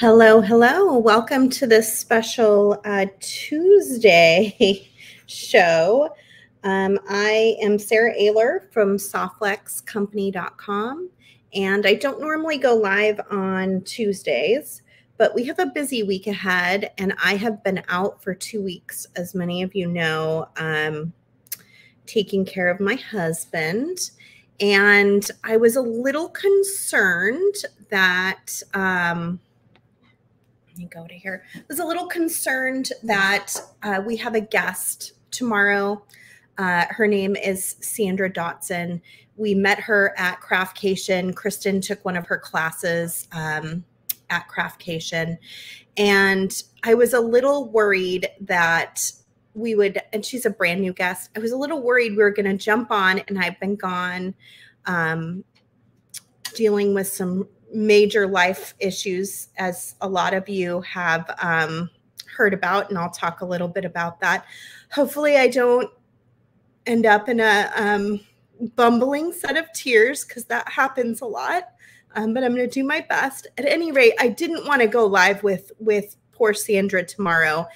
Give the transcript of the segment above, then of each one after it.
Hello, hello. Welcome to this special uh, Tuesday show. Um, I am Sara Oehler from softflexcompany.com, and I don't normally go live on Tuesdays, but we have a busy week ahead, and I have been out for two weeks, as many of you know, um, taking care of my husband. And I was a little concerned that. Um, me go to here. I was a little concerned that uh, we have a guest tomorrow. Uh, her name is Sandra Dotson. We met her at Craftcation. Kristen took one of her classes um, at Craftcation. And I was a little worried that we would, and she's a brand new guest. I was a little worried we were going to jump on, and I've been gone um, dealing with some major life issues, as a lot of you have um, heard about, and I'll talk a little bit about that. Hopefully, I don't end up in a um, bumbling set of tears because that happens a lot. Um, but I'm going to do my best. At any rate, I didn't want to go live with with poor Sandra tomorrow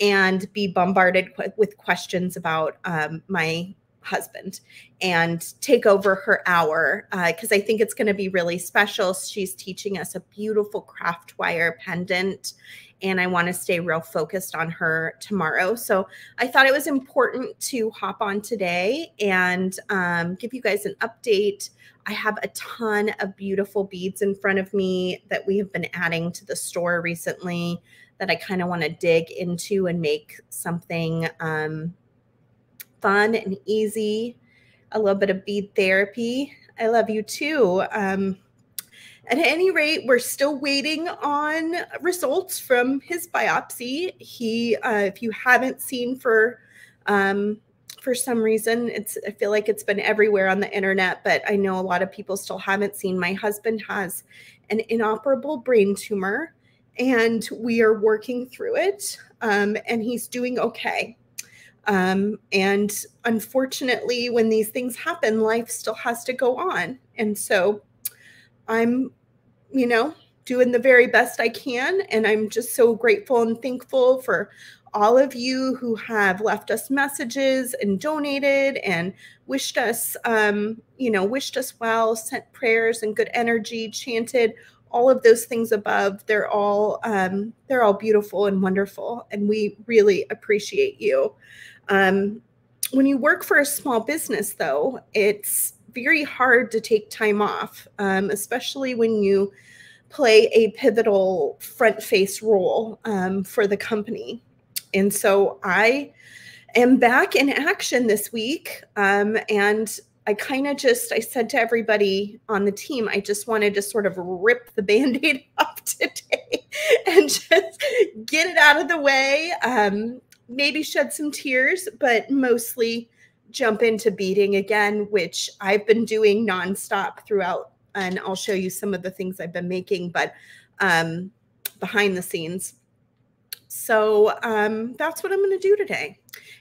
and be bombarded with questions about um, my husband and take over her hour because uh, I think it's going to be really special. She's teaching us a beautiful craft wire pendant, and I want to stay real focused on her tomorrow. So I thought it was important to hop on today and um, give you guys an update. I have a ton of beautiful beads in front of me that we have been adding to the store recently that I kind of want to dig into and make something. Um, fun and easy, a little bit of bead therapy. I love you too. Um, at any rate, we're still waiting on results from his biopsy. He, uh, if you haven't seen for um, for some reason, it's I feel like it's been everywhere on the internet, but I know a lot of people still haven't seen. My husband has an inoperable brain tumor, and we are working through it, um, and he's doing okay. Um, and unfortunately, when these things happen, life still has to go on. And so I'm, you know, doing the very best I can. And I'm just so grateful and thankful for all of you who have left us messages and donated and wished us, um, you know, wished us well, sent prayers and good energy, chanted all of those things above. They're all um, they're all beautiful and wonderful, and we really appreciate you. Um, when you work for a small business, though, it's very hard to take time off, um, especially when you play a pivotal front face role um, for the company. And so I am back in action this week. Um, and I kind of just, I said to everybody on the team, I just wanted to sort of rip the band aid off today and just get it out of the way. Um, maybe shed some tears, but mostly jump into beading again, which I've been doing nonstop throughout. And I'll show you some of the things I've been making, but um, behind the scenes. So um, that's what I'm going to do today.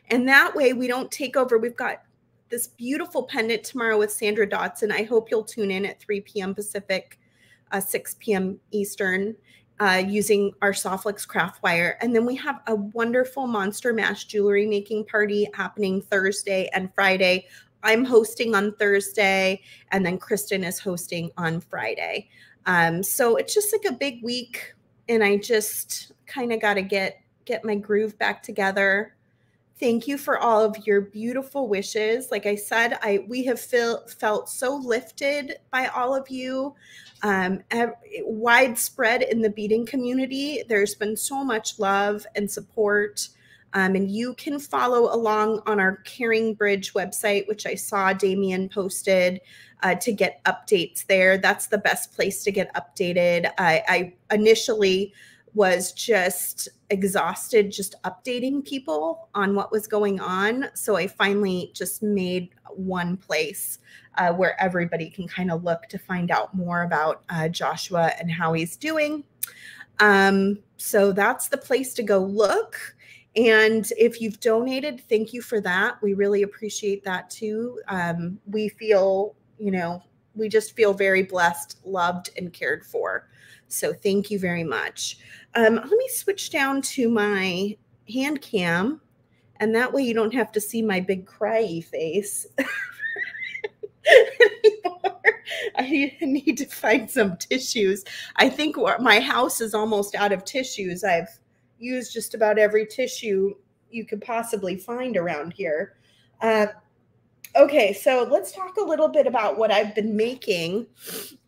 And that way we don't take over. We've got this beautiful pendant tomorrow with Sandra Dotson. I hope you'll tune in at 3 p.m. Pacific, uh, 6 p.m. Eastern uh, using our Softflex craft wire. And then we have a wonderful Monster Mash jewelry making party happening Thursday and Friday. I'm hosting on Thursday, and then Kristen is hosting on Friday. Um, so it's just like a big week, and I just kind of got to get get my groove back together thank you for all of your beautiful wishes. Like i said i we have feel, felt so lifted by all of you um, widespread in the beading community. There's been so much love and support um, and you can follow along on our caring bridge website which i saw damien posted uh, to get updates there. That's the best place to get updated. I, I initially was just exhausted just updating people on what was going on. So I finally just made one place uh, where everybody can kind of look to find out more about uh, Joshua and how he's doing. Um, so that's the place to go look. And if you've donated, thank you for that. We really appreciate that too. Um, we feel, you know, we just feel very blessed, loved, and cared for. So thank you very much. Um, let me switch down to my hand cam, and that way you don't have to see my big cryy face. anymore. I need to find some tissues. I think my house is almost out of tissues. I've used just about every tissue you could possibly find around here. Uh, okay, so let's talk a little bit about what I've been making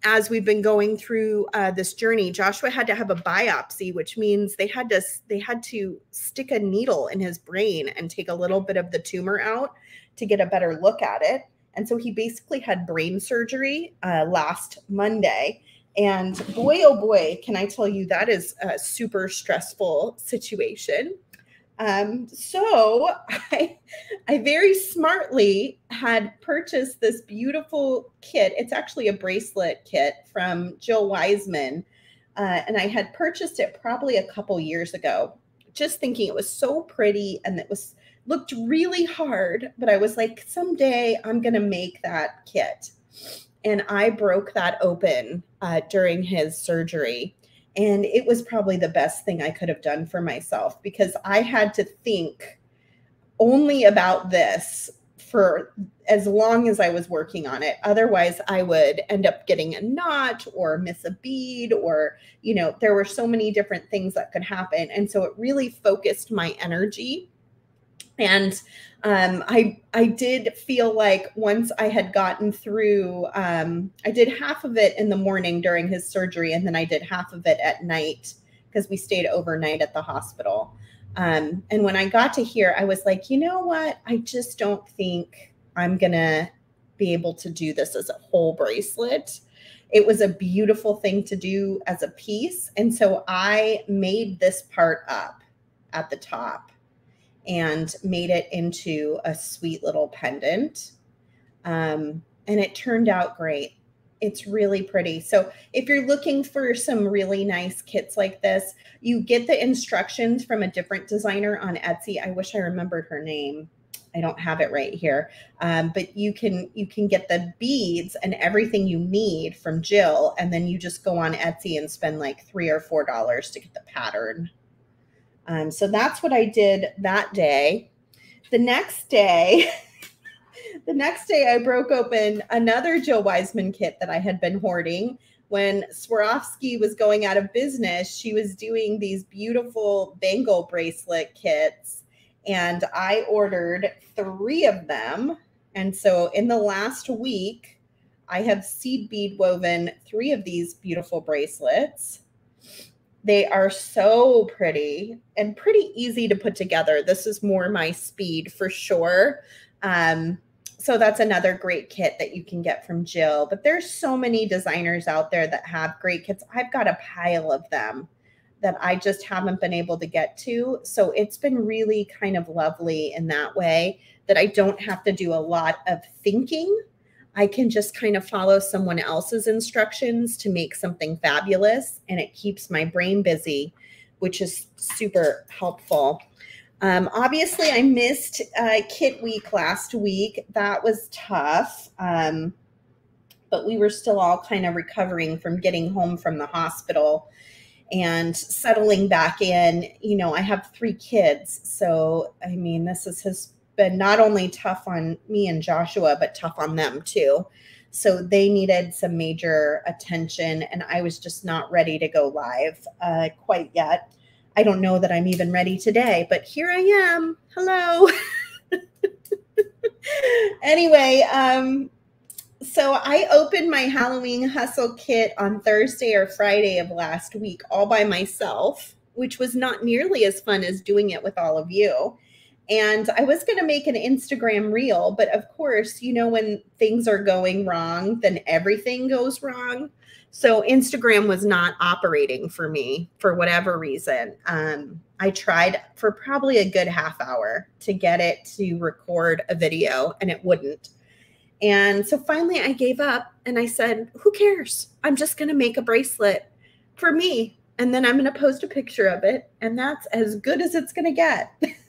as we've been going through uh, this journey. Joshua had to have a biopsy, which means they had to they had to stick a needle in his brain and take a little bit of the tumor out to get a better look at it. And so he basically had brain surgery uh, last Monday. And boy, oh boy, can I tell you, that is a super stressful situation. Um, so I, I very smartly had purchased this beautiful kit. It's actually a bracelet kit from Jill Wiseman. Uh, and I had purchased it probably a couple years ago, just thinking it was so pretty and it was looked really hard, but I was like, someday I'm going to make that kit. And I broke that open uh, during his surgery. And it was probably the best thing I could have done for myself because I had to think only about this for as long as I was working on it. Otherwise, I would end up getting a knot or miss a bead, or, you know, there were so many different things that could happen. And so it really focused my energy and um, I I did feel like once I had gotten through, um, I did half of it in the morning during his surgery, and then I did half of it at night because we stayed overnight at the hospital. Um, and when I got to here, I was like, you know what? I just don't think I'm gonna be able to do this as a whole bracelet. It was a beautiful thing to do as a piece, and so I made this part up at the top and made it into a sweet little pendant. Um, and it turned out great. It's really pretty. So, if you're looking for some really nice kits like this, you get the instructions from a different designer on Etsy. I wish I remembered her name. I don't have it right here. Um, but you can you can get the beads and everything you need from Jill, and then you just go on Etsy and spend like three or four dollars to get the pattern um, so that's what I did that day. The next day, the next day, I broke open another Jill Wiseman kit that I had been hoarding. When Swarovski was going out of business, she was doing these beautiful bangle bracelet kits, and I ordered three of them. And so in the last week, I have seed bead woven three of these beautiful bracelets. They are so pretty and pretty easy to put together. This is more my speed for sure. Um, so that's another great kit that you can get from Jill. But there's so many designers out there that have great kits. I've got a pile of them that I just haven't been able to get to. So it's been really kind of lovely in that way that I don't have to do a lot of thinking I can just kind of follow someone else's instructions to make something fabulous and it keeps my brain busy, which is super helpful. Um, obviously, I missed uh, Kit Week last week. That was tough. Um, but we were still all kind of recovering from getting home from the hospital and settling back in. You know, I have three kids. So, I mean, this is his been not only tough on me and Joshua, but tough on them too. So they needed some major attention, and I was just not ready to go live uh, quite yet. I don't know that I'm even ready today, but here I am. Hello. anyway, um, so I opened my Halloween hustle kit on Thursday or Friday of last week all by myself, which was not nearly as fun as doing it with all of you. And I was going to make an Instagram reel, but of course, you know, when things are going wrong, then everything goes wrong. So Instagram was not operating for me for whatever reason. Um, I tried for probably a good half hour to get it to record a video and it wouldn't. And so finally I gave up and I said, Who cares? I'm just going to make a bracelet for me. And then I'm going to post a picture of it. And that's as good as it's going to get.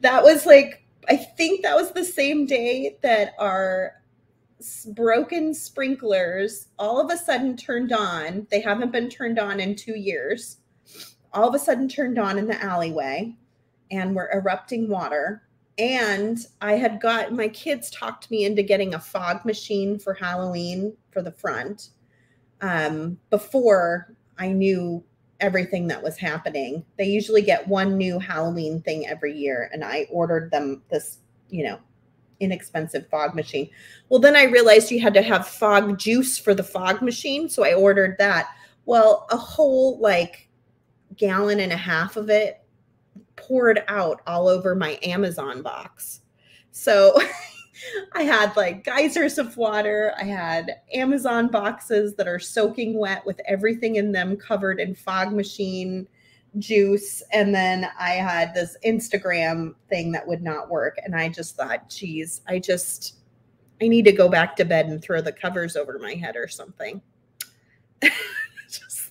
that was like I think that was the same day that our broken sprinklers all of a sudden turned on. They haven't been turned on in two years. All of a sudden turned on in the alleyway and were erupting water. And I had got my kids talked me into getting a fog machine for Halloween for the front um, before I knew everything that was happening. They usually get one new Halloween thing every year, and I ordered them this, you know, inexpensive fog machine. Well, then I realized you had to have fog juice for the fog machine. So I ordered that. Well, a whole like gallon and a half of it poured out all over my Amazon box. So I had like geysers of water. I had Amazon boxes that are soaking wet with everything in them covered in fog machine juice. And then i had this instagram thing that would not work. And i just thought geez i just i need to go back to bed and throw the covers over my head or something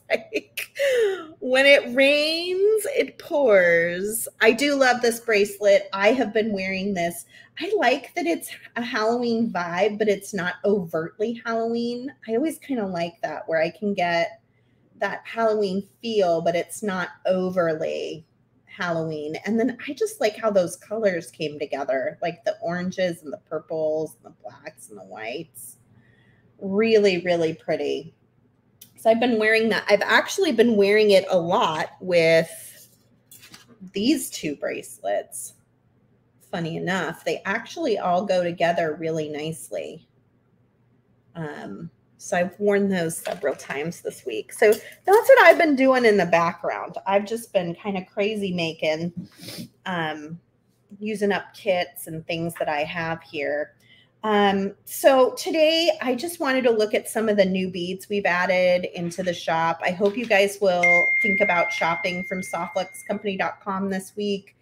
like when it rains it pours i do love this bracelet i have been wearing this i like that it's a halloween vibe but it's not overtly halloween i always kind of like that where i can get that Halloween feel, but it's not overly Halloween. And then I just like how those colors came together, like the oranges and the purples and the blacks and the whites. Really, really pretty. I've been wearing that. I've actually been wearing it a lot with these two bracelets. Funny enough, they actually all go together really nicely. Um, so I've worn those several times this week. So that's what I've been doing in the background. I've just been kind of crazy making, um, using up kits and things that I have here. Um, so today I just wanted to look at some of the new beads we've added into the shop. I hope you guys will think about shopping from softflexcompany.com this week.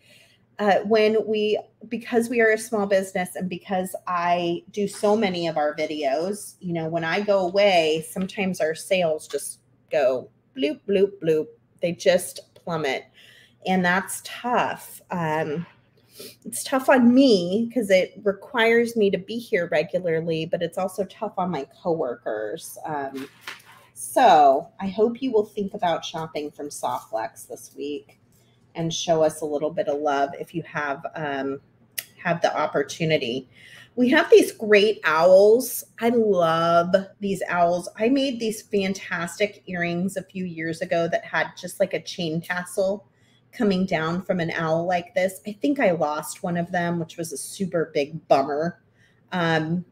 Uh, when we because we are a small business and because i do so many of our videos you know when i go away sometimes our sales just go bloop bloop bloop. They just plummet. And that's tough. Um, it's tough on me because it requires me to be here regularly but it's also tough on my coworkers um, so i hope you will think about shopping from Soft Flex this week and show us a little bit of love if you have um, have the opportunity. We have these great owls. I love these owls. I made these fantastic earrings a few years ago that had just like a chain tassel coming down from an owl like this. I think I lost one of them, which was a super big bummer. Um,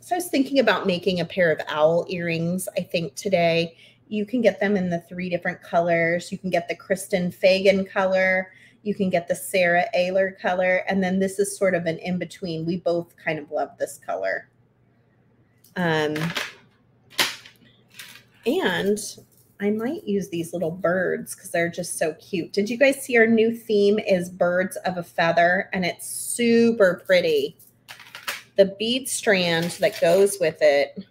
so I was thinking about making a pair of owl earrings, I think today. You can get them in the three different colors. You can get the Kristen Fagan color. You can get the Sara Oehler color. And then this is sort of an in between. We both kind of love this color. Um, and I might use these little birds because they're just so cute. Did you guys see our new theme is birds of a feather and it's super pretty. The bead strand that goes with it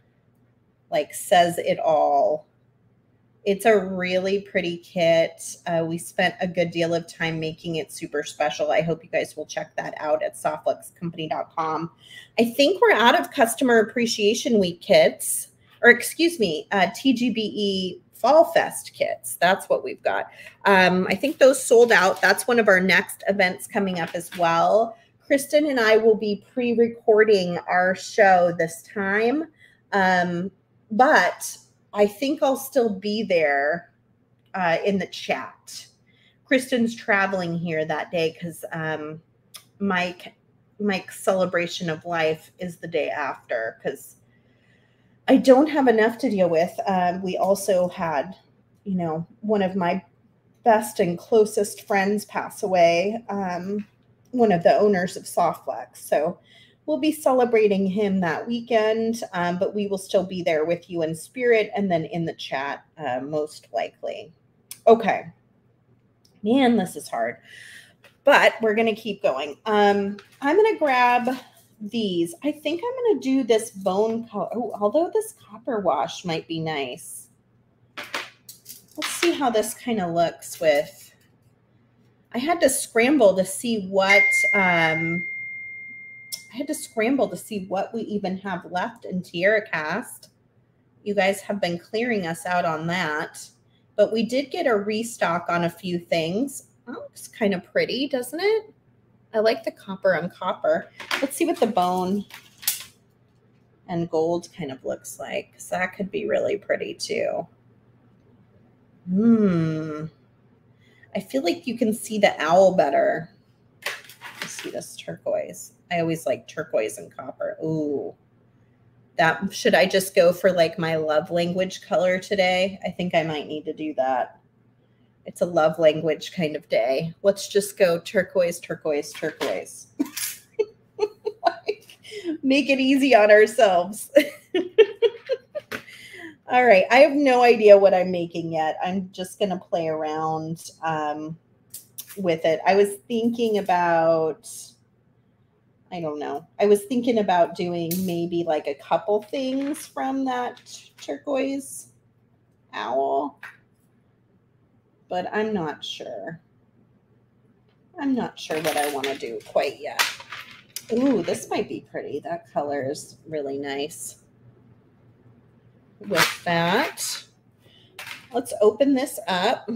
like says it all. It's a really pretty kit. Uh, we spent a good deal of time making it super special. I hope you guys will check that out at softflexcompany.com. I think we're out of Customer Appreciation Week kits, or excuse me, uh, TGBE Fall Fest kits. That's what we've got. Um, I think those sold out. That's one of our next events coming up as well. Kristen and I will be pre recording our show this time. Um, but I think I'll still be there uh, in the chat. Kristen's traveling here that day because um, Mike Mike's celebration of life is the day after because I don't have enough to deal with. Um, we also had, you know, one of my best and closest friends pass away. Um, one of the owners of Soft Flex. So we'll be celebrating him that weekend, um, but we will still be there with you in spirit and then in the chat, uh, most likely. Okay. Man, this is hard, but we're going to keep going. Um, I'm going to grab these. I think I'm going to do this bone color. Oh, although this copper wash might be nice. Let's see how this kind of looks with. I had to scramble to see what um, I had to scramble to see what we even have left in TierraCast. You guys have been clearing us out on that. But we did get a restock on a few things. That looks kind of pretty, doesn't it? I like the copper on copper. Let's see what the bone and gold kind of looks like. So that could be really pretty too. Hmm. I feel like you can see the owl better. Let's see this turquoise. I always like turquoise and copper. Ooh. That should I just go for like my love language color today? I think I might need to do that. It's a love language kind of day. Let's just go turquoise, turquoise, turquoise. make it easy on ourselves. All right. I have no idea what I'm making yet. I'm just going to play around um, with it. I was thinking about, I don't know. I was thinking about doing maybe like a couple things from that turquoise owl, but I'm not sure. I'm not sure what I want to do quite yet. Ooh, this might be pretty. That color is really nice with that. Let's open this up.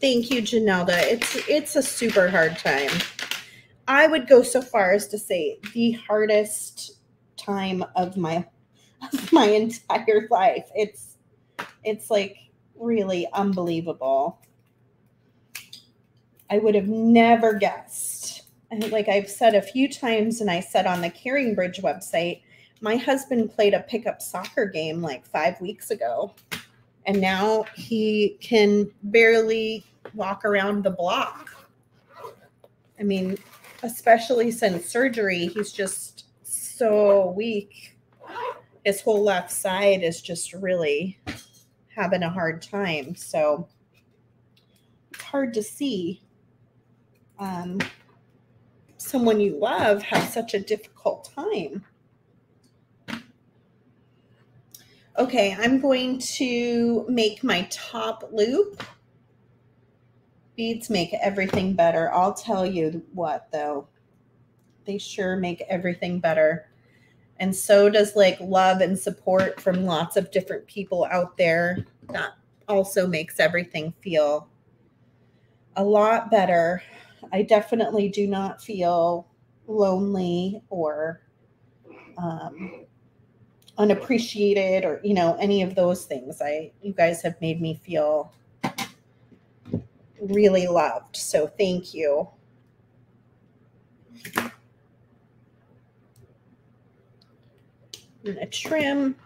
Thank you, Janelda. It's it's a super hard time. I would go so far as to say the hardest time of my of my entire life. It's it's like really unbelievable. I would have never guessed. like I've said a few times, and I said on the Caring Bridge website, my husband played a pickup soccer game like five weeks ago, and now he can barely walk around the block. I mean, especially since surgery, he's just so weak. His whole left side is just really having a hard time. So it's hard to see um, someone you love have such a difficult time. Okay, I'm going to make my top loop. Beads make everything better. I'll tell you what, though. They sure make everything better. And so does like love and support from lots of different people out there. That also makes everything feel a lot better. I definitely do not feel lonely or um, unappreciated or you know any of those things. I you guys have made me feel really loved. So thank you. I'm trim.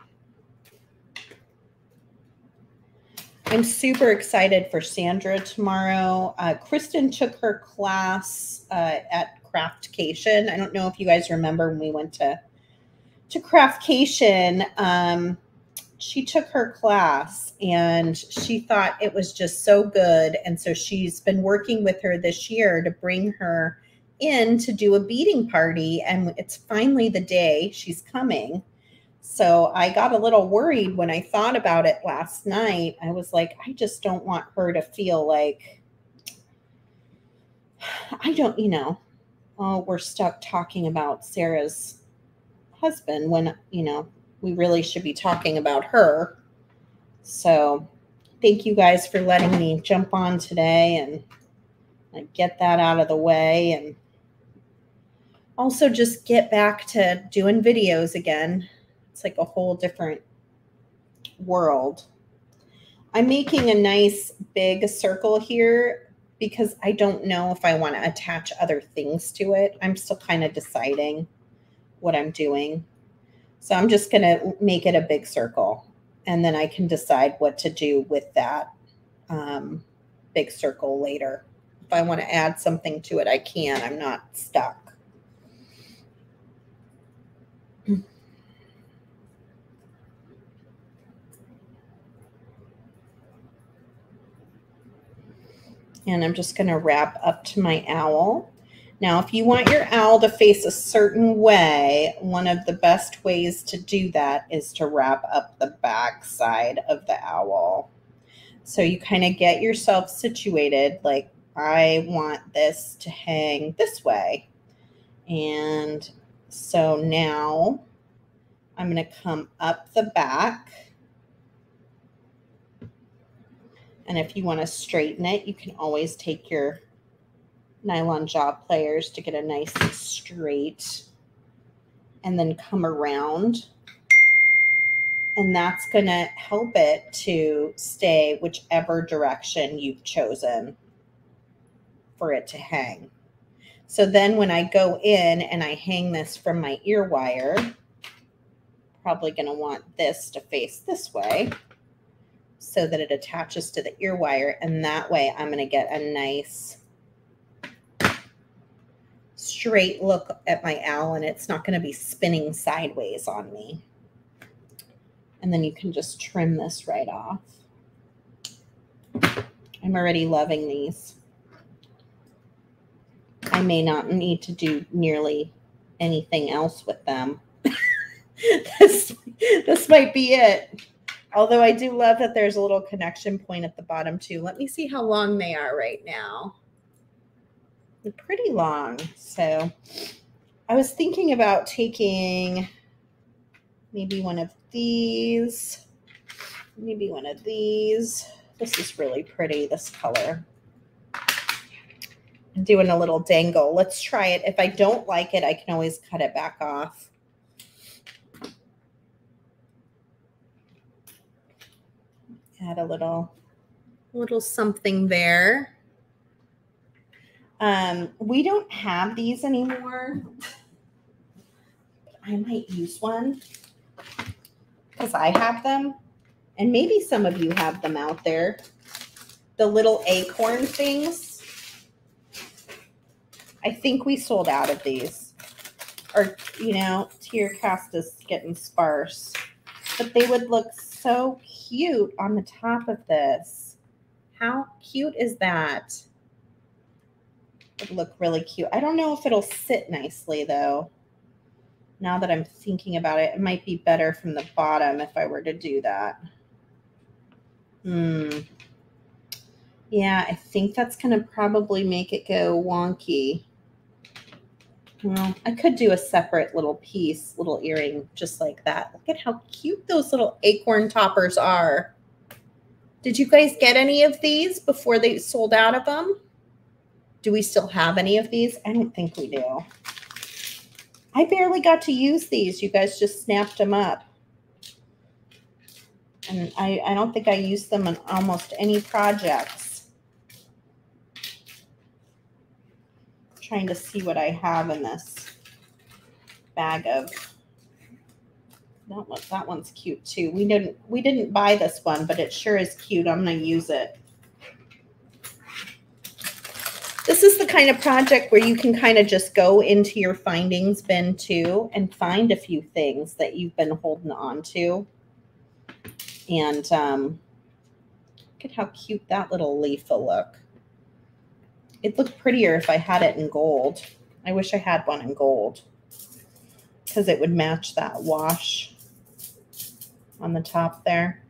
I'm super excited for Sandra tomorrow. Uh, Kristen took her class uh, at Craftcation. I don't know if you guys remember when we went to to Craftcation. Um, she took her class and she thought it was just so good, and so she's been working with her this year to bring her in to do a beading party, and it's finally the day she's coming. So I got a little worried when I thought about it last night. I was like, I just don't want her to feel like, I don't, you know, oh, we're stuck talking about Sara's husband when, you know, we really should be talking about her. So thank you guys for letting me jump on today and, and get that out of the way and also just get back to doing videos again it's like a whole different world. I'm making a nice big circle here because I don't know if I want to attach other things to it. I'm still kind of deciding what I'm doing. So I'm just going to make it a big circle and then I can decide what to do with that um, big circle later. If I want to add something to it, I can. I'm not stuck. And I'm just going to wrap up to my owl. Now, if you want your owl to face a certain way, one of the best ways to do that is to wrap up the back side of the owl. So you kind of get yourself situated like, I want this to hang this way. And so now I'm going to come up the back. And if you want to straighten it, you can always take your nylon jaw pliers to get a nice straight and then come around. And that's going to help it to stay whichever direction you've chosen for it to hang. So then when I go in and I hang this from my ear wire, probably going to want this to face this way so that it attaches to the ear wire. And that way I'm going to get a nice straight look at my owl and it's not going to be spinning sideways on me. And then you can just trim this right off. I'm already loving these. I may not need to do nearly anything else with them. this, this might be it. Although I do love that there's a little connection point at the bottom too. Let me see how long they are right now. They're pretty long. So I was thinking about taking maybe one of these, maybe one of these. This is really pretty, this color. And doing a little dangle. Let's try it. If I don't like it, I can always cut it back off. Add a little, little something there. Um, we don't have these anymore. I might use one because I have them. And maybe some of you have them out there. The little acorn things. I think we sold out of these. Or, you know, TierraCast is getting sparse. But they would look so cute on the top of this. How cute is that? would look really cute. I don't know if it'll sit nicely though. Now that I'm thinking about it, it might be better from the bottom if I were to do that. Hmm. Yeah, I think that's going to probably make it go wonky. Well, I could do a separate little piece, little earring, just like that. Look at how cute those little acorn toppers are. Did you guys get any of these before they sold out of them? Do we still have any of these? I don't think we do. I barely got to use these. You guys just snapped them up. And I, I don't think I used them on almost any projects. I'm trying to see what I have in this bag of that one that one's cute too. We didn't we didn't buy this one, but it sure is cute. I'm gonna use it. This is the kind of project where you can kind of just go into your findings bin too and find a few things that you've been holding on to. And um, look at how cute that little leaf will look. It'd look prettier if I had it in gold. I wish I had one in gold because it would match that wash on the top there.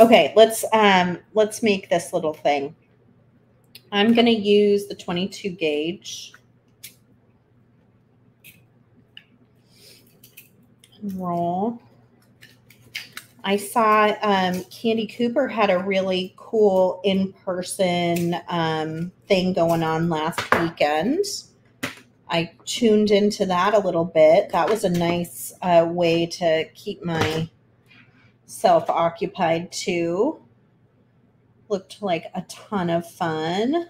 Okay, let's um, let's make this little thing. I'm going to use the 22 gauge. Roll. I saw um, Candy Cooper had a really cool in-person um, thing going on last weekend. I tuned into that a little bit. That was a nice uh, way to keep myself occupied too looked like a ton of fun.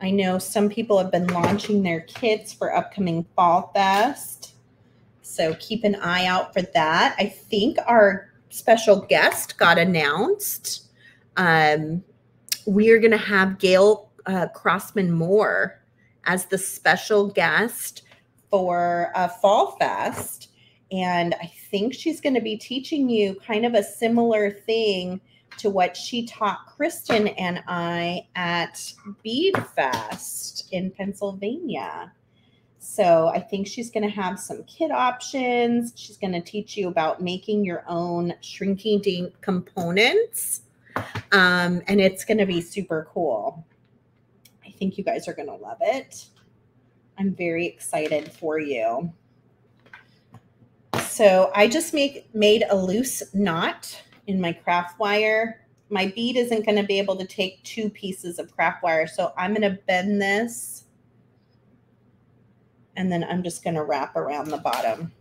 I know some people have been launching their kits for upcoming Fall Fest. So keep an eye out for that. I think our special guest got announced. Um, we are going to have Gail uh, Crossman Moore as the special guest for uh, Fall Fest. And I think she's going to be teaching you kind of a similar thing to what she taught Kristen and I at Bead Fest in Pennsylvania. So I think she's going to have some kit options. She's going to teach you about making your own shrinking components. Um, and it's going to be super cool. I think you guys are going to love it. I'm very excited for you. So I just make made a loose knot in my craft wire. My bead isn't going to be able to take two pieces of craft wire. So I'm going to bend this and then I'm just going to wrap around the bottom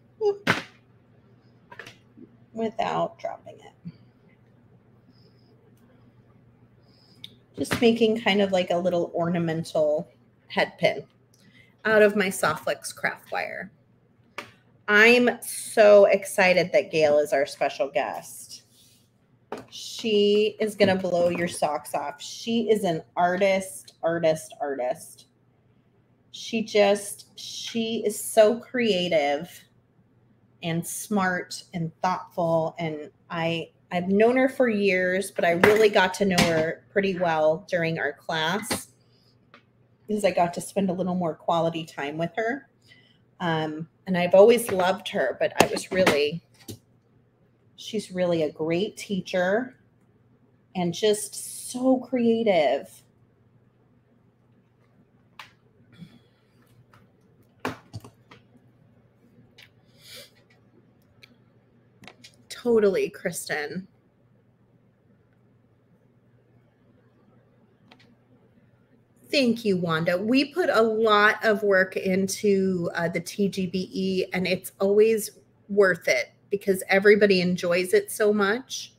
without dropping it. Just making kind of like a little ornamental head pin out of my Softflex craft wire. I'm so excited that Gail is our special guest. She is going to blow your socks off. She is an artist, artist, artist. She just, she is so creative and smart and thoughtful. And I, I've known her for years, but I really got to know her pretty well during our class because I got to spend a little more quality time with her. Um, and I've always loved her, but I was really, she's really a great teacher and just so creative. Totally, Kristen. Thank you, Wanda. We put a lot of work into uh, the TGBE, and it's always worth it because everybody enjoys it so much,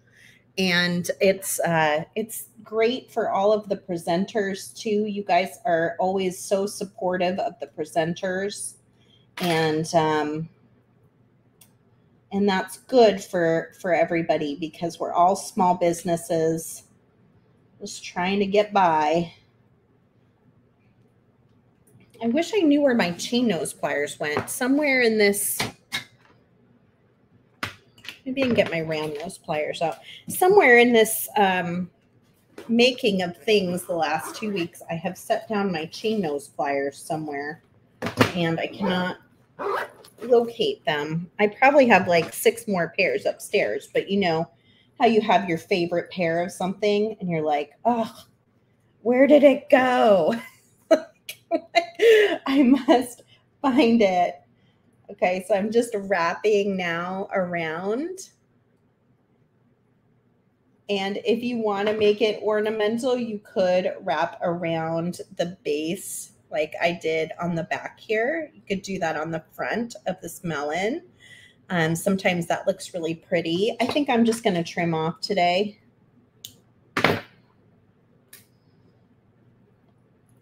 and it's uh, it's great for all of the presenters too. You guys are always so supportive of the presenters, and um, and that's good for for everybody because we're all small businesses just trying to get by I wish I knew where my chain nose pliers went. Somewhere in this, maybe I can get my round nose pliers out. Somewhere in this um, making of things the last two weeks, I have set down my chain nose pliers somewhere and I cannot locate them. I probably have like six more pairs upstairs, but you know how you have your favorite pair of something and you're like, oh, where did it go? I must find it. Okay, so I'm just wrapping now around. And if you want to make it ornamental, you could wrap around the base like I did on the back here. You could do that on the front of this melon. Um, sometimes that looks really pretty. I think I'm just going to trim off today.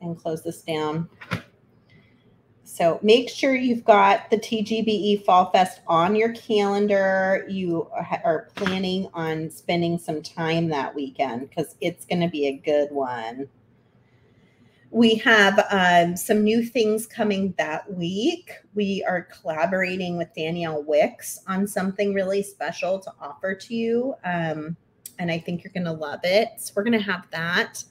And close this down. So make sure you've got the TGBE Fall Fest on your calendar. You are planning on spending some time that weekend because it's going to be a good one. We have um, some new things coming that week. We are collaborating with Danielle Wicks on something really special to offer to you. Um, and I think you're going to love it. So we're going to have that.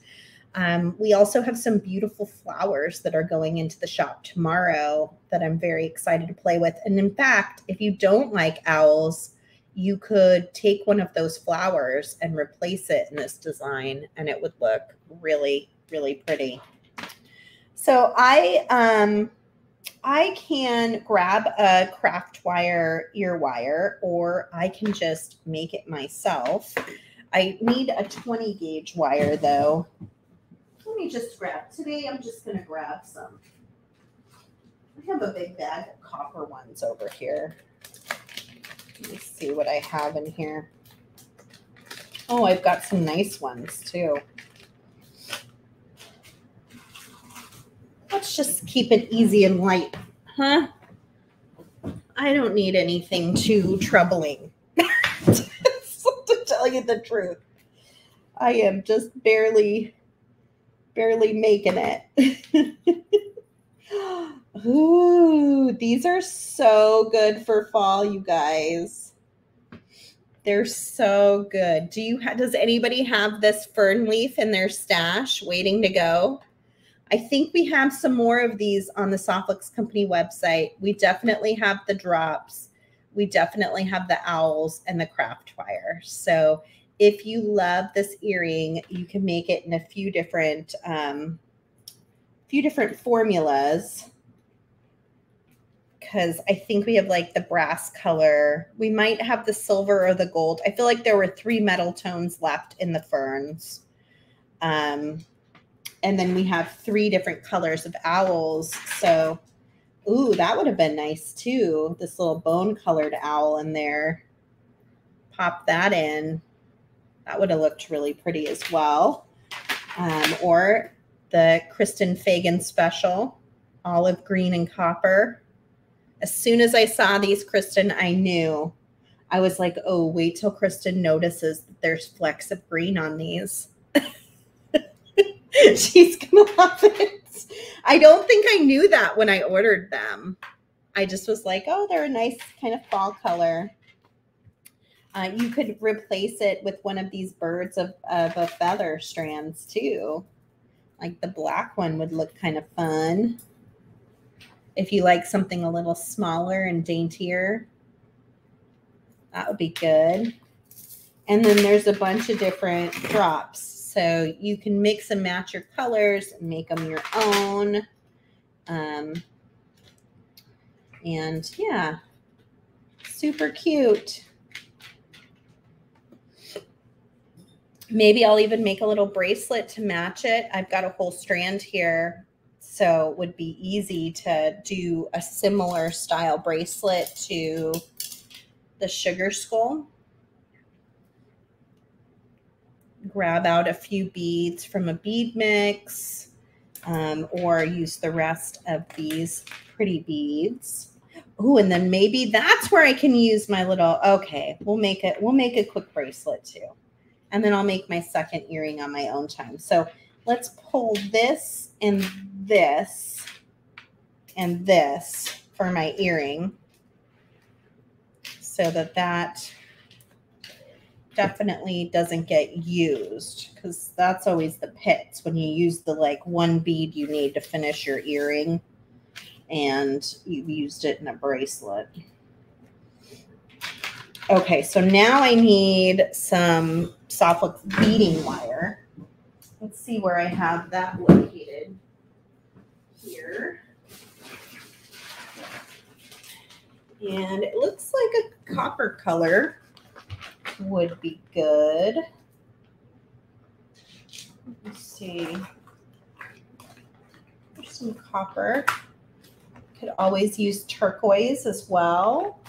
Um, we also have some beautiful flowers that are going into the shop tomorrow that I'm very excited to play with. And in fact, if you don't like owls, you could take one of those flowers and replace it in this design and it would look really, really pretty. So I um I can grab a craft wire ear wire or I can just make it myself. I need a 20 gauge wire though let me just grab, today I'm just going to grab some. I have a big bag of copper ones over here. Let me see what I have in here. Oh, I've got some nice ones too. Let's just keep it easy and light, huh? I don't need anything too troubling. to tell you the truth, I am just barely barely making it. Ooh, these are so good for fall, you guys. They're so good. Do you ha- does anybody have this fern leaf in their stash waiting to go? I think we have some more of these on the Soft Flex Company website. We definitely have the drops. We definitely have the owls and the craft wire. So if you love this earring, you can make it in a few different um, few different formulas because I think we have like the brass color. We might have the silver or the gold. I feel like there were three metal tones left in the ferns. Um, and then we have three different colors of owls. So, ooh, that would have been nice too. This little bone colored owl in there. Pop that in. That would have looked really pretty as well. Um, or the Kristen Fagan special, olive green and copper. As soon as I saw these, Kristen, I knew. I was like, oh, wait till Kristen notices that there's flecks of green on these. She's gonna love it. I don't think I knew that when I ordered them. I just was like, oh, they're a nice kind of fall color. Uh, you could replace it with one of these birds of, of a feather strands too. Like the black one would look kind of fun. If you like something a little smaller and daintier, that would be good. And then there's a bunch of different drops. So you can mix and match your colors make them your own. Um, and yeah, super cute. Maybe I'll even make a little bracelet to match it. I've got a whole strand here, so it would be easy to do a similar style bracelet to the sugar skull grab out a few beads from a bead mix um, or use the rest of these pretty beads. Oh, and then maybe that's where I can use my little, okay, we'll make it, we'll make a quick bracelet too. And then I'll make my second earring on my own time. So let's pull this and this and this for my earring so that that definitely doesn't get used because that's always the pits when you use the like one bead you need to finish your earring and you've used it in a bracelet. Okay, so now I need some Soft Flex beading wire. Let's see where I have that located here. And it looks like a copper color would be good. Let's see. There's some copper. Could always use turquoise as well.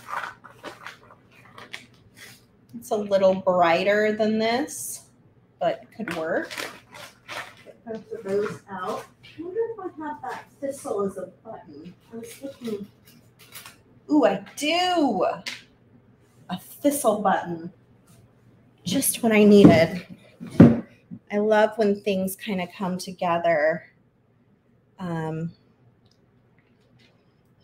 It's a little brighter than this, but could work. Get of those out. I wonder if I have that thistle as a button. I was looking. Ooh, I do. A thistle button just what I needed. I love when things kind of come together. Um,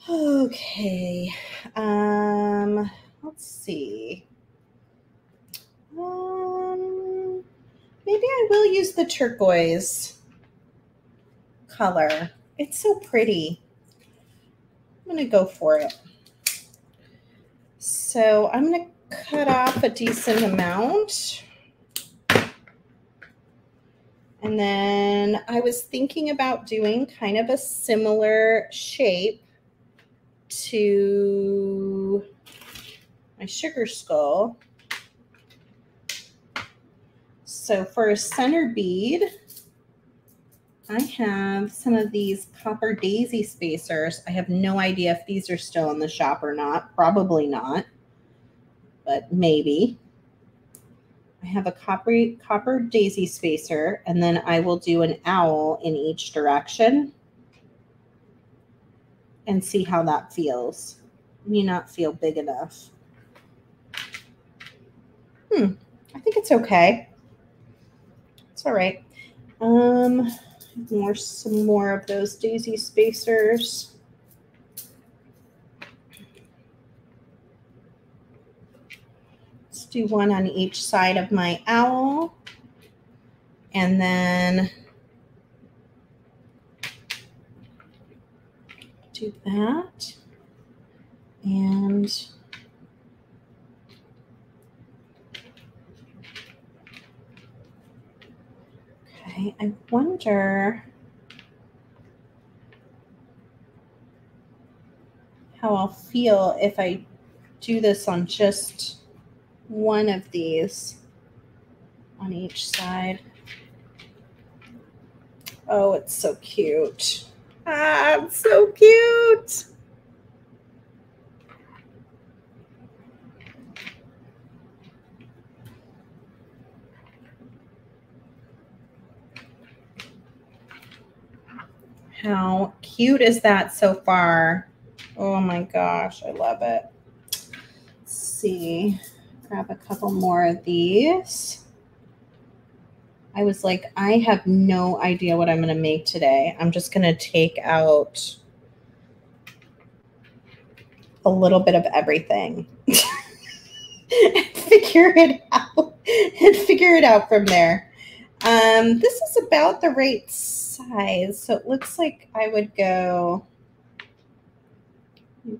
okay. Um, let's see. Um, maybe I will use the turquoise color. It's so pretty. I'm going to go for it. So I'm going to cut off a decent amount. And then I was thinking about doing kind of a similar shape to my sugar skull. So for a center bead, I have some of these copper daisy spacers. I have no idea if these are still in the shop or not. Probably not but maybe. I have a copper, copper daisy spacer, and then I will do an owl in each direction and see how that feels. May not feel big enough. Hmm, I think it's okay. It's all right. Um, more, some more of those daisy spacers. Do one on each side of my owl. And then do that. And okay, I wonder how I'll feel if I do this on just one of these on each side. Oh, it's so cute. Ah, it's so cute. How cute is that so far? Oh my gosh, I love it. Let's see, grab a couple more of these. I was like, I have no idea what I'm going to make today. I'm just going to take out a little bit of everything and figure it out and figure it out from there. Um, this is about the right size. So it looks like I would go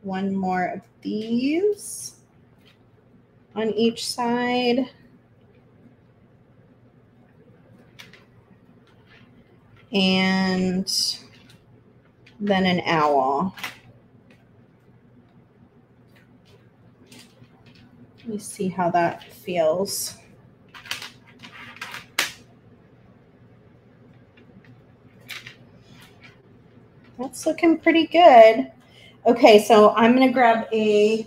one more of these on each side. and then an owl. Let me see how that feels. That's looking pretty good. Okay, so I'm going to grab a,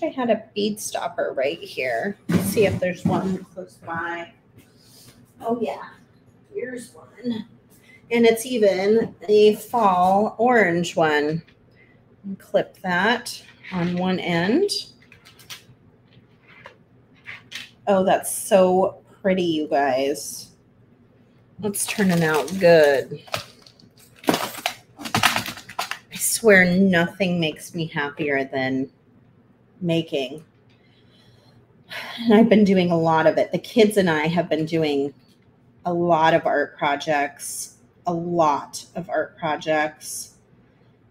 wish I had a bead stopper right here. Let's see if there's one close by. Oh, yeah, here's one and it's even a fall orange one. And clip that on one end. Oh, that's so pretty, you guys. It's turning out good. I swear nothing makes me happier than making. And I've been doing a lot of it. The kids and I have been doing a lot of art projects a lot of art projects.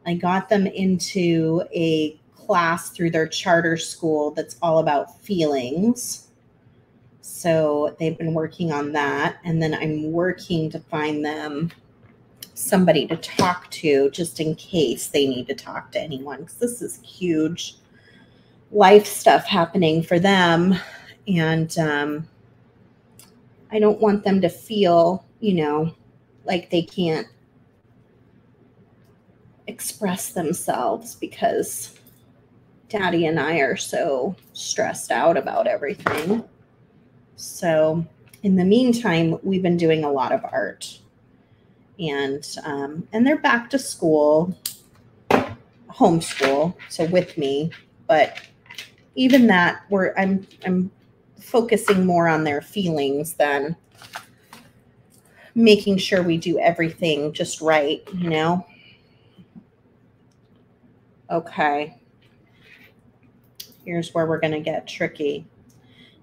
I got them into a class through their charter school that's all about feelings. So they've been working on that. And then I'm working to find them somebody to talk to just in case they need to talk to anyone because this is huge life stuff happening for them. And um, I don't want them to feel, you know, like they can't express themselves because daddy and I are so stressed out about everything. So, in the meantime, we've been doing a lot of art, and um, and they're back to school, homeschool, so with me. But even that, we're I'm I'm focusing more on their feelings than making sure we do everything just right, you know? Okay. Here's where we're going to get tricky.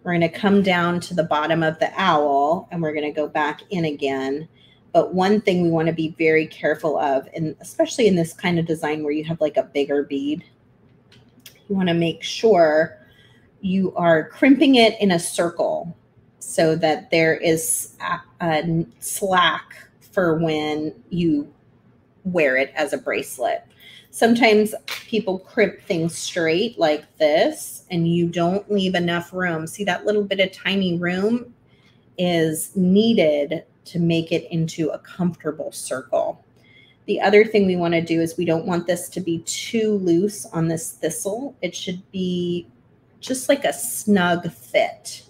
We're going to come down to the bottom of the owl and we're going to go back in again. But one thing we want to be very careful of, and especially in this kind of design where you have like a bigger bead, you want to make sure you are crimping it in a circle so that there is a, a slack for when you wear it as a bracelet. Sometimes people crimp things straight like this and you don't leave enough room. See that little bit of tiny room is needed to make it into a comfortable circle. The other thing we want to do is we don't want this to be too loose on this thistle. It should be just like a snug fit.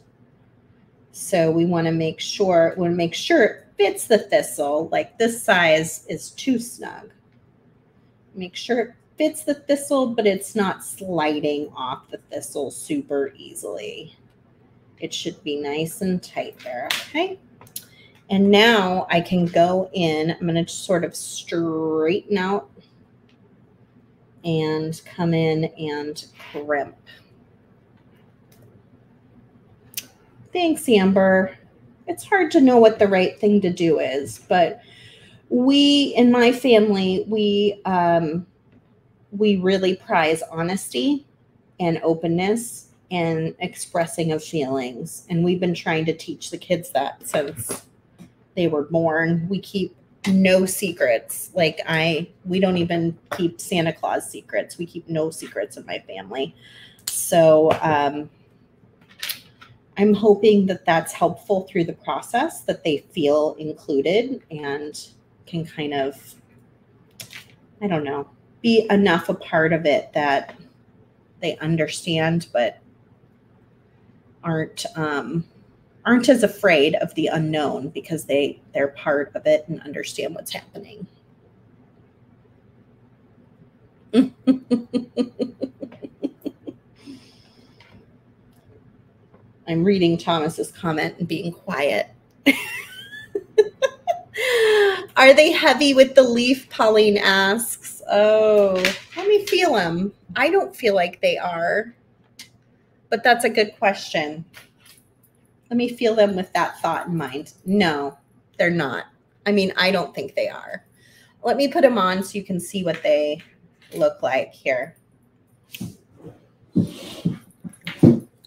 So we want to make sure, we want to make sure it fits the thistle. Like this size is too snug. Make sure it fits the thistle, but it's not sliding off the thistle super easily. It should be nice and tight there, okay? And now I can go in, I'm going to sort of straighten out and come in and crimp. Thanks, Amber. It's hard to know what the right thing to do is, but we in my family, we um, we really prize honesty and openness and expressing of feelings. And we've been trying to teach the kids that since they were born. We keep no secrets. Like I we don't even keep Santa Claus secrets. We keep no secrets in my family. So um I'm hoping that that's helpful through the process that they feel included and can kind of I don't know, be enough a part of it that they understand but aren't um aren't as afraid of the unknown because they they're part of it and understand what's happening. I'm reading Thomas's comment and being quiet. Are they heavy with the leaf? Pauline asks. Oh, let me feel them. I don't feel like they are, but that's a good question. Let me feel them with that thought in mind. No, they're not. I mean, I don't think they are. Let me put them on so you can see what they look like here.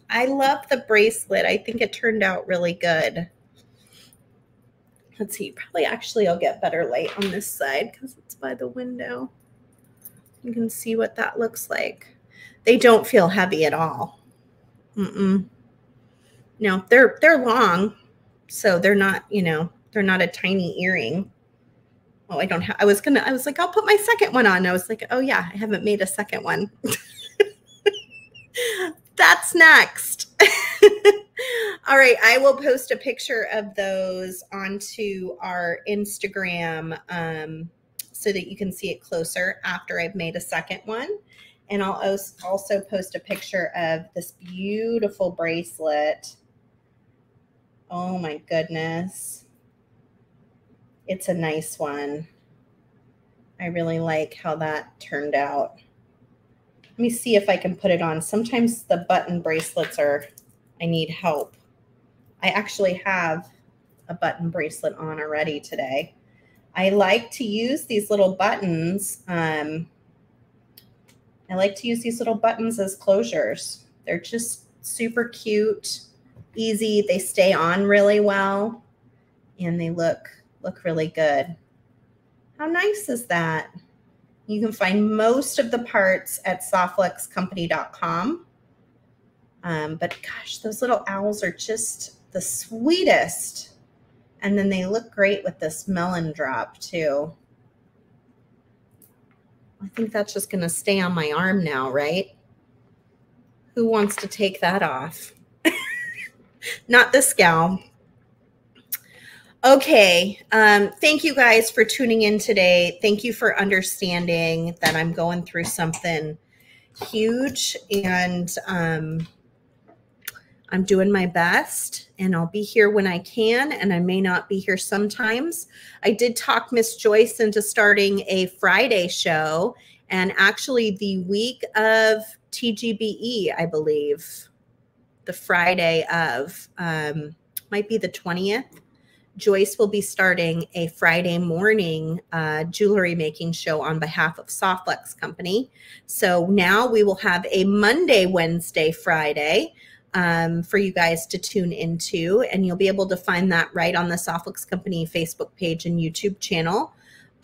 I love the bracelet. I think it turned out really good. Let's see, probably actually I'll get better light on this side because it's by the window. You can see what that looks like. They don't feel heavy at all. Mm-mm. No, they're they're long, so they're not, you know, they're not a tiny earring. Oh, I don't have I was gonna I was like, I'll put my second one on. I was like, oh yeah, I haven't made a second one. That's next. All right, I will post a picture of those onto our Instagram um, so that you can see it closer after I've made a second one. And I'll also post a picture of this beautiful bracelet. Oh my goodness. It's a nice one. I really like how that turned out. Let me see if I can put it on. Sometimes the button bracelets are, I need help. I actually have a button bracelet on already today. I like to use these little buttons. Um, I like to use these little buttons as closures. They're just super cute, easy. They stay on really well and they look look really good. How nice is that? You can find most of the parts at softflexcompany.com. Um, but gosh, those little owls are just the sweetest. And then they look great with this melon drop too. I think that's just going to stay on my arm now, right? Who wants to take that off? Not the scowl. Okay. Um, thank you guys for tuning in today. Thank you for understanding that I'm going through something huge and um, I'm doing my best and I'll be here when I can and I may not be here sometimes. I did talk Miss Joyce into starting a Friday show and actually the week of TGBE, I believe, the Friday of um, might be the 20th Joyce will be starting a Friday morning uh, jewelry making show on behalf of Soft Flex Company. So now we will have a Monday, Wednesday, Friday um, for you guys to tune into, and you'll be able to find that right on the Soft Flex Company Facebook page and YouTube channel.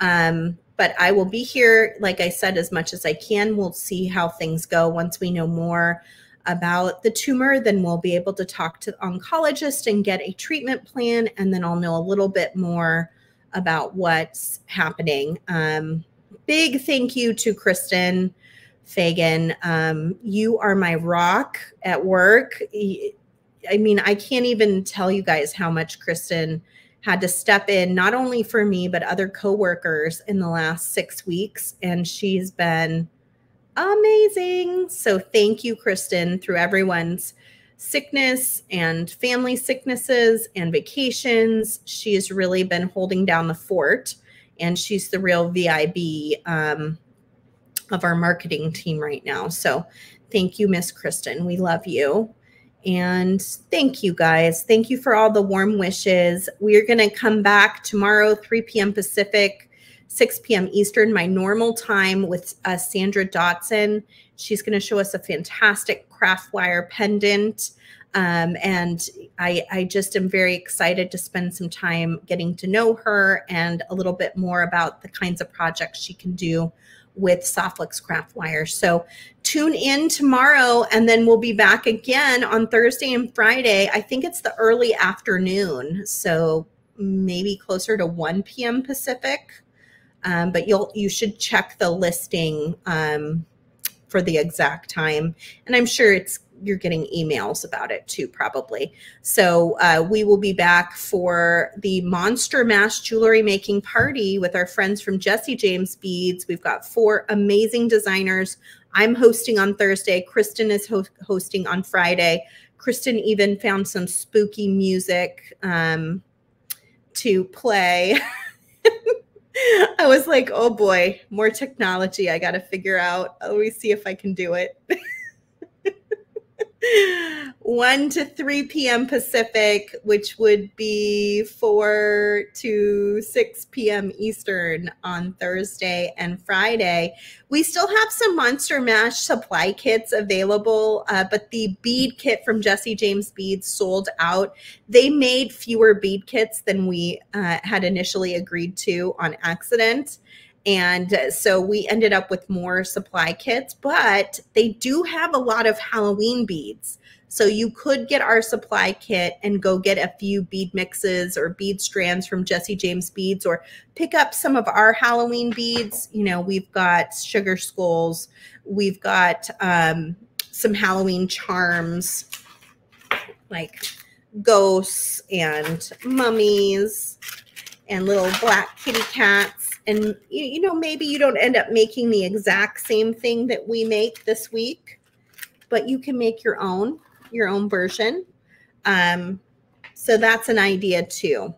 Um, but I will be here, like I said, as much as I can. We'll see how things go once we know more about the tumor, then we'll be able to talk to the oncologist and get a treatment plan. And then I'll know a little bit more about what's happening. Um, big thank you to Kristen Fagan. Um, you are my rock at work. I mean, I can't even tell you guys how much Kristen had to step in, not only for me, but other coworkers in the last six weeks. And she's been amazing. So thank you, Kristen, through everyone's sickness and family sicknesses and vacations. She has really been holding down the fort, and she's the real VIB um, of our marketing team right now. So thank you, Miss Kristen. We love you. And thank you guys. Thank you for all the warm wishes. We're going to come back tomorrow, 3 p.m. Pacific 6 p.m. Eastern, my normal time with uh, Sandra Dotson. She's going to show us a fantastic craft wire pendant. Um, and I, I just am very excited to spend some time getting to know her and a little bit more about the kinds of projects she can do with Soft Flex craft wire. So tune in tomorrow and then we'll be back again on Thursday and Friday. I think it's the early afternoon. So maybe closer to 1 p.m. Pacific. Um, but you'll you should check the listing um, for the exact time. And I'm sure it's you're getting emails about it too, probably. So uh, we will be back for the Monster Mash jewelry making party with our friends from Jesse James Beads. We've got four amazing designers. I'm hosting on Thursday. Kristen is ho hosting on Friday. Kristen even found some spooky music um, to play. I was like, oh boy, more technology I got to figure out. Uh, let me see if I can do it. 1 to 3 p.m. Pacific, which would be 4 to 6 p.m. Eastern on Thursday and Friday. We still have some Monster Mash supply kits available, uh, but the bead kit from Jesse James Beads sold out. They made fewer bead kits than we uh, had initially agreed to on accident. And so we ended up with more supply kits, but they do have a lot of Halloween beads. So you could get our supply kit and go get a few bead mixes or bead strands from Jesse James Beads or pick up some of our Halloween beads. You know, we've got sugar skulls, we've got um, some Halloween charms like ghosts and mummies and little black kitty cats and you, know maybe you don't end up making the exact same thing that we make this week but you can make your own your own version. Um, so that's an idea too.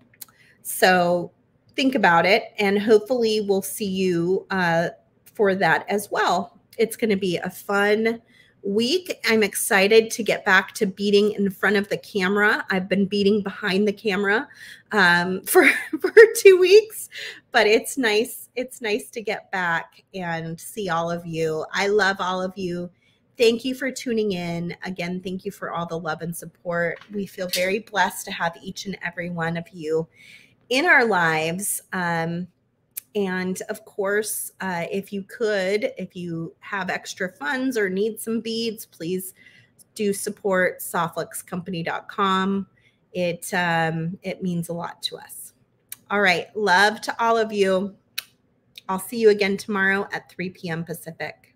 So think about it and hopefully we'll see you uh, for that as well. It's going to be a fun week. I'm excited to get back to beading in front of the camera. I've been beading behind the camera um, for for two weeks, but it's nice. It's nice to get back and see all of you. I love all of you. Thank you for tuning in. Again, thank you for all the love and support. We feel very blessed to have each and every one of you in our lives. Um, and of course, uh, if you could, if you have extra funds or need some beads, please do support softflexcompany.com. It um, it means a lot to us. All right, love to all of you. I'll see you again tomorrow at 3 p.m. Pacific.